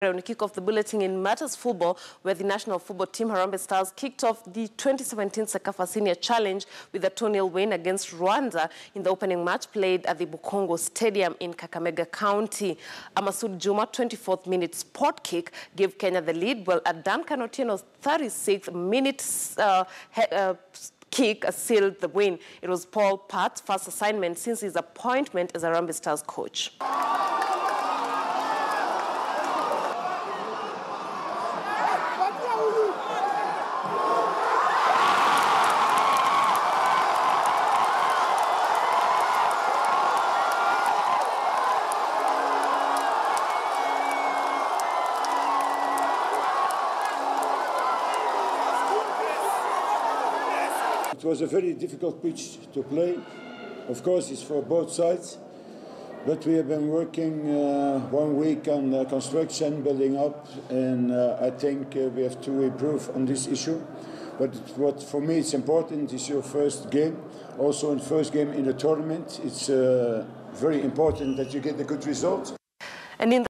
We kick off the bulletin in Matters Football, where the national football team Harambee Stars kicked off the 2017 CECAFA Senior Challenge with a 2-0 win against Rwanda in the opening match played at the Bukhungu Stadium in Kakamega County. Amasud Juma, 24th minute spot kick, gave Kenya the lead, while at Duncan Otieno's 36th minute uh, uh, kick sealed the win. It was Paul Put's first assignment since his appointment as Harambee Stars coach. It was a very difficult pitch to play. Of course, it's for both sides. But we have been working uh, one week on construction, building up, and uh, I think uh, we have to improve on this issue. But what for me it's important is your first game. Also, in first game in the tournament, it's uh, very important that you get a good result. And in